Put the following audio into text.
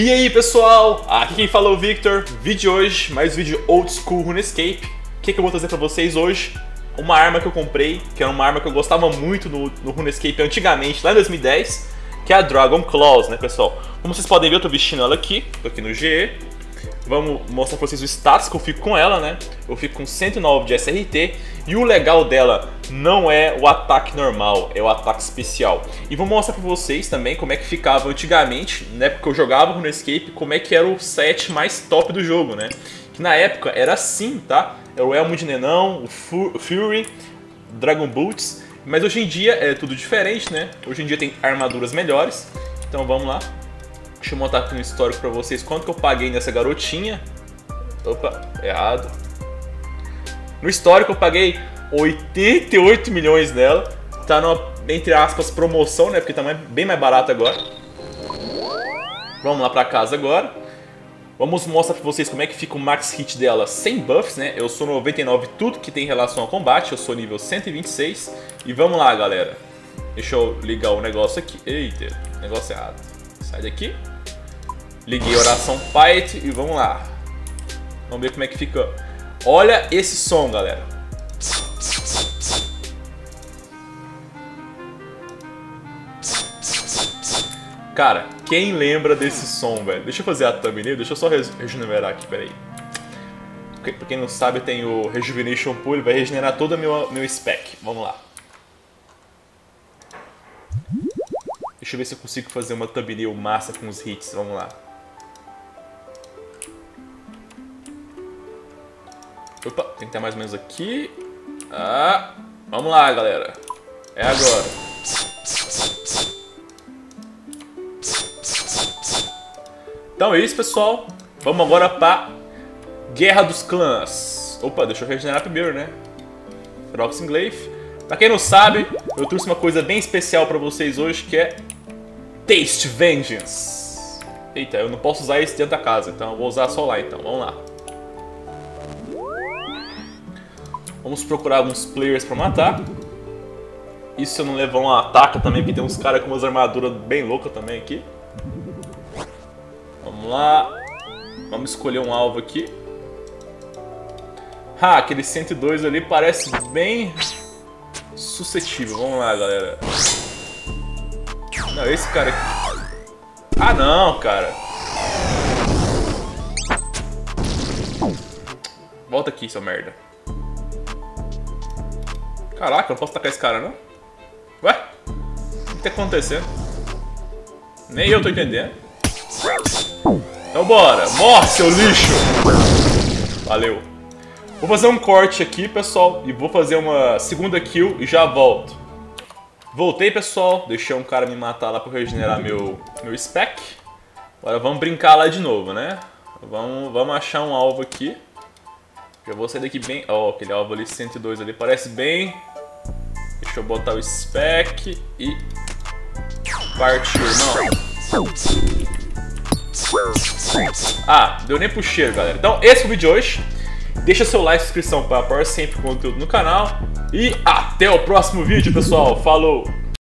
E aí pessoal, aqui quem fala é o Victor, vídeo de hoje, mais vídeo old school RuneScape. O que, que eu vou trazer pra vocês hoje? Uma arma que eu comprei, que era uma arma que eu gostava muito no, no RuneScape antigamente, lá em 2010, que é a Dragon Claws, né pessoal? Como vocês podem ver, eu tô vestindo ela aqui, tô aqui no GE. Vamos mostrar pra vocês o status que eu fico com ela, né? Eu fico com 109 de SRT e o legal dela não é o ataque normal, é o ataque especial. E vou mostrar pra vocês também como é que ficava antigamente, né? Porque eu jogava RuneScape, como é que era o set mais top do jogo, né? Que na época era assim, tá? Era o Elmo de Nenão, o Fury, Dragon Boots. Mas hoje em dia é tudo diferente, né? Hoje em dia tem armaduras melhores. Então vamos lá. Deixa eu montar aqui um histórico pra vocês. Quanto que eu paguei nessa garotinha? Opa, errado. No histórico eu paguei 88 milhões nela. Tá numa, entre aspas, promoção, né? Porque tá bem mais barato agora. Vamos lá pra casa agora. Vamos mostrar pra vocês como é que fica o max hit dela sem buffs, né? Eu sou 99 tudo que tem relação ao combate. Eu sou nível 126. E vamos lá, galera. Deixa eu ligar o negócio aqui. Eita, negócio errado. Sai daqui. Liguei oração Pyth e vamos lá. Vamos ver como é que fica. Olha esse som, galera. Cara, quem lembra desse som, velho? Deixa eu fazer a thumbnail, deixa eu só regenerar aqui, peraí. Pra quem não sabe, tem o Rejuvenation Pool, ele vai regenerar todo o meu, meu spec. Vamos lá. Deixa eu ver se eu consigo fazer uma thumbnail massa com os hits, vamos lá. Opa, tem que estar mais ou menos aqui. Ah, vamos lá, galera. É agora. Então é isso, pessoal. Vamos agora para Guerra dos Clãs. Opa, deixa eu regenerar primeiro, né? Roxenglaive. Pra quem não sabe, eu trouxe uma coisa bem especial pra vocês hoje, que é Taste Vengeance. Eita, eu não posso usar esse dentro da casa, então eu vou usar só lá, então. Vamos lá. Vamos procurar alguns players pra matar. Isso se eu não levar um ataque também, porque tem uns caras com umas armaduras bem loucas também aqui. Vamos lá. Vamos escolher um alvo aqui. Ah, aquele 102 ali parece bem suscetível. Vamos lá, galera. Não, esse cara aqui. Ah, não, cara. Volta aqui, seu merda. Caraca, eu não posso tacar esse cara, não? Ué? O que tá acontecendo? Nem eu tô entendendo. Então bora! Morre, seu lixo! Valeu. Vou fazer um corte aqui, pessoal, e vou fazer uma segunda kill e já volto. Voltei, pessoal. Deixei um cara me matar lá pra regenerar meu, meu spec. Agora vamos brincar lá de novo, né? Vamos, vamos achar um alvo aqui. Já vou sair daqui bem... Ó, oh, aquele alvo ali, 102 ali, parece bem Deixa eu botar o spec e partiu, não. Ah, deu nem pro cheiro, galera. Então, esse é o vídeo de hoje. Deixa seu like e inscrição para apoiar sempre o conteúdo no canal. E até o próximo vídeo, pessoal. Falou!